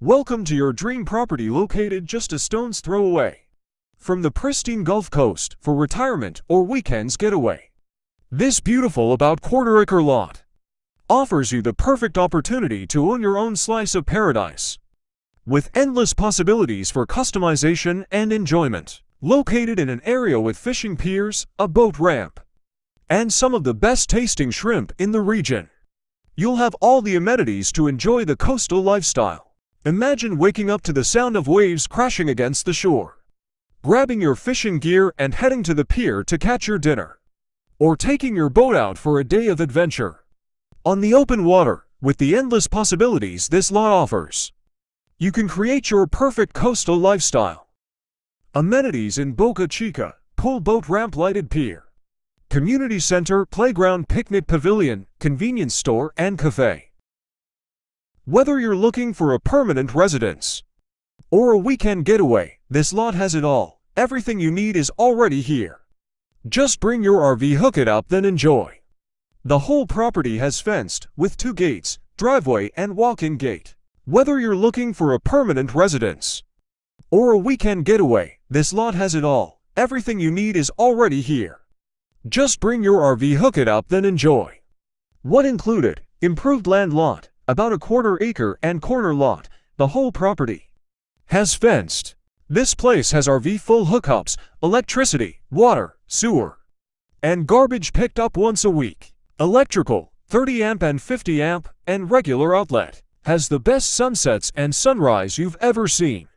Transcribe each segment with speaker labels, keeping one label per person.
Speaker 1: Welcome to your dream property located just a stone's throw away from the pristine Gulf Coast for retirement or weekends getaway. This beautiful about quarter acre lot offers you the perfect opportunity to own your own slice of paradise with endless possibilities for customization and enjoyment. Located in an area with fishing piers, a boat ramp, and some of the best tasting shrimp in the region. You'll have all the amenities to enjoy the coastal lifestyle. Imagine waking up to the sound of waves crashing against the shore, grabbing your fishing gear and heading to the pier to catch your dinner, or taking your boat out for a day of adventure. On the open water, with the endless possibilities this lot offers, you can create your perfect coastal lifestyle. Amenities in Boca Chica, pool boat ramp lighted pier, community center, playground, picnic pavilion, convenience store, and cafe. Whether you're looking for a permanent residence or a weekend getaway, this lot has it all. Everything you need is already here. Just bring your RV, hook it up, then enjoy. The whole property has fenced with two gates, driveway, and walk-in gate. Whether you're looking for a permanent residence or a weekend getaway, this lot has it all. Everything you need is already here. Just bring your RV, hook it up, then enjoy. What included? Improved land lot, about a quarter acre and corner lot, the whole property has fenced. This place has RV full hookups, electricity, water, sewer, and garbage picked up once a week. Electrical, 30 amp and 50 amp, and regular outlet. Has the best sunsets and sunrise you've ever seen.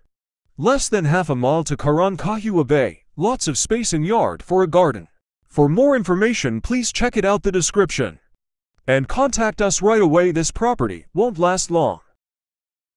Speaker 1: Less than half a mile to Carancahua Bay, lots of space and yard for a garden. For more information please check it out the description. And contact us right away this property won't last long.